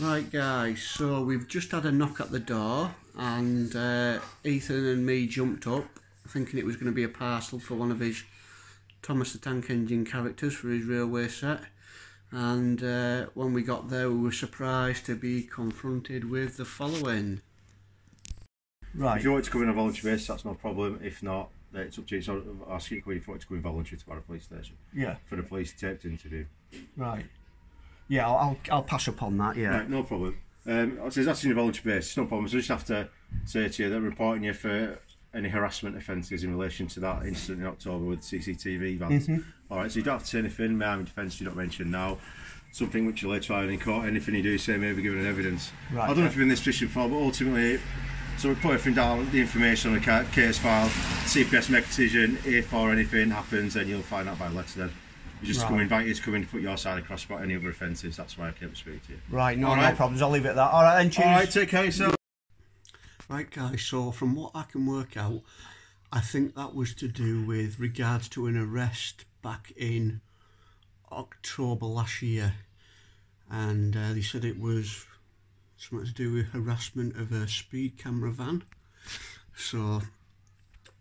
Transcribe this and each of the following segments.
Right, guys, so we've just had a knock at the door, and uh, Ethan and me jumped up, thinking it was going to be a parcel for one of his Thomas the Tank Engine characters for his railway set. And uh, when we got there, we were surprised to be confronted with the following. Right. If you want to come in a voluntary basis, that's no problem. If not, it's up to you. So ask you if you want to come in voluntary to our police station. Yeah. For the police taped interview. Right. Yeah, I'll, I'll, I'll pass upon that, yeah. Right, no problem. Um, so that's in a voluntary basis, no problem. So just have to say to you that reporting you for any harassment offences in relation to that incident in October with CCTV vans. Mm-hmm. All right, so you don't have to say anything. My arm defence, you don't mention now. Something which you later on in court, anything you do say may be given evidence. Right, I don't know if you've been in this position before, but ultimately, so we put everything down, the information on the case file, CPS make a decision, if or anything happens, then you'll find out by letter then. You just right. come invite you to come in to put your side across about any other offences. That's why I came to speak to you. Right, no, no problems. I'll leave it at that. All right, then. Cheers. All right, take care yourself. Right, guys. So from what I can work out, I think that was to do with regards to an arrest back in October last year, and uh, they said it was something to do with harassment of a speed camera van. So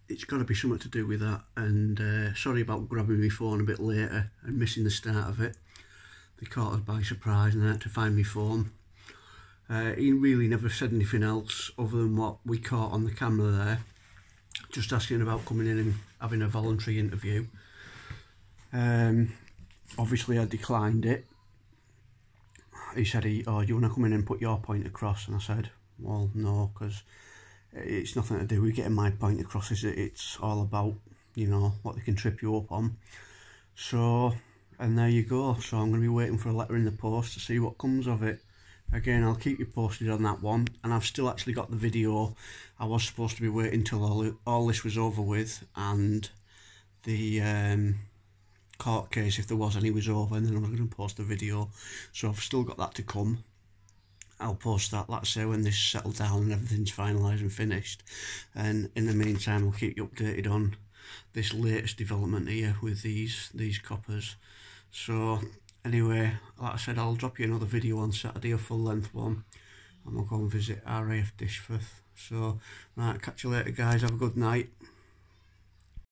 it's got to be something to do with that. And uh, sorry about grabbing my phone a bit later and missing the start of it. They caught us by surprise and I had to find my phone. Uh, he really never said anything else other than what we caught on the camera there. Just asking about coming in and having a voluntary interview. Um, obviously, I declined it. He said, he, "Oh, you want to come in and put your point across?" And I said, "Well, no, because it's nothing to do with getting my point across is it? It's all about you know what they can trip you up on. So and there you go. So i'm going to be waiting for a letter in the post to see what comes of it. Again i'll keep you posted on that one. And i've still actually got the video. I was supposed to be waiting till all, all this was over with and the um, court case if there was any was over and then i was going to post the video. So i've still got that to come I'll post that, let's say, when this settled down and everything's finalised and finished. And in the meantime, I'll keep you updated on this latest development here with these these coppers. So, anyway, like I said, I'll drop you another video on Saturday, a full-length one. And we'll go and visit RAF Dishforth. So, right, catch you later, guys. Have a good night.